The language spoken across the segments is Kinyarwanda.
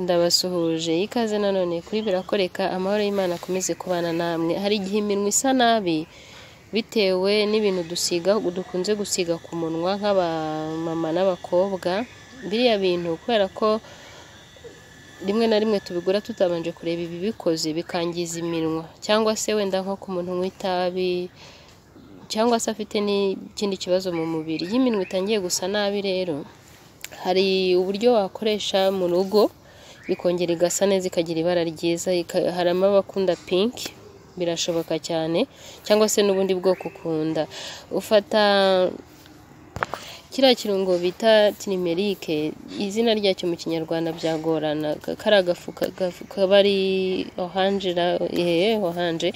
Ndabasuhuje. Ikaze nanone kuri birakoreka amahoro y'Imana akomeze kubana namwe. Hari igihe iminwa isa nabi bitewe n'ibintu dusiga dukunze gusiga ku munwa nk'abamama n'abakobwa. Biriya bintu kubera ko rimwe na rimwe tubigura tutabanje kureba ibibikoze bikangiza iminwa. Cyangwa se wenda nko ku muntu unywa itabi cyangwa se afite n'ikindi kibazo mu mubiri. Iyo iminwa itangiye gusa nabi rero hari uburyo wakoresha mu rugo ikongera igasa neza ikagira ibara ryiza harimo abakunda pinki birashoboka cyane cyangwa se n'ubundi bwoko ukunda. Ufata kiriya kirungo bita tirimerike izina ryacyo mu kinyarwanda byagorana. Kari agafu kaba ari oranje oranje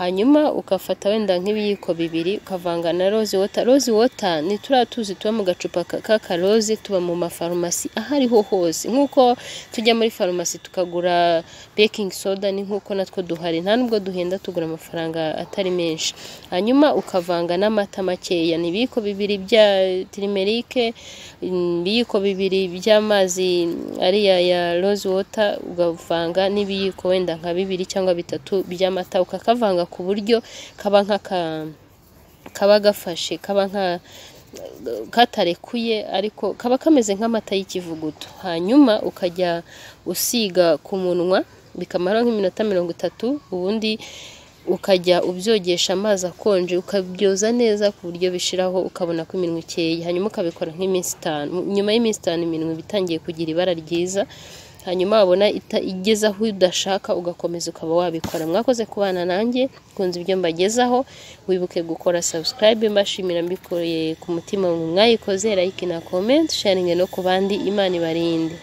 hanyuma ugafata wenda nk'ibiyiko bibiri ukavanga na rozi wota rozi wota ni turiya tuzi tuba mu gacupa k'akarozi tuba mu mafarumasi aho ariho hose. Nk'uko tujya muri farumasi tukagura bekingi soda ni nk'uko natwo duhari. Nta nubwo duhenda tugura amafaranga atari menshi. Hanyuma ukavanga n'amata makeya. Ni ibiyiko bibiri bya tirimerike ibiyiko bibiri by'amazi ariya ya rozi wota ugavanga n'ibiyiko wenda nka bibiri cyangwa bitatu by'amata ukakavanga ku buryo kaba nk'aka kaba gafashe kaba nka katarekuye ariko kaba kameze nk'amata y'ikivuguto. Hanyuma ukajya usiga ku munwa bikamara nk'iminota mirongo itatu ubundi ukajya ubyogesha amazi akonje ukabyoza neza ku buryo bishiraho ukabona ko iminwa ikeye. Hanyuma ukabikora nk'iminsi itanu. Nyuma y'iminsi itanu iminwa iba itangiye kugira ibara ryiza hanyuma wabona igeze aho udashaka ugakomeza ukaba wabikora. Mwakoze kubana nanjye kunze ibyo mbagezaho. Wibuke gukora subscribe mbashimira mbikoreye ku mutima mwayikoze like na comment sharing no ku bandi. Imana ibarinde.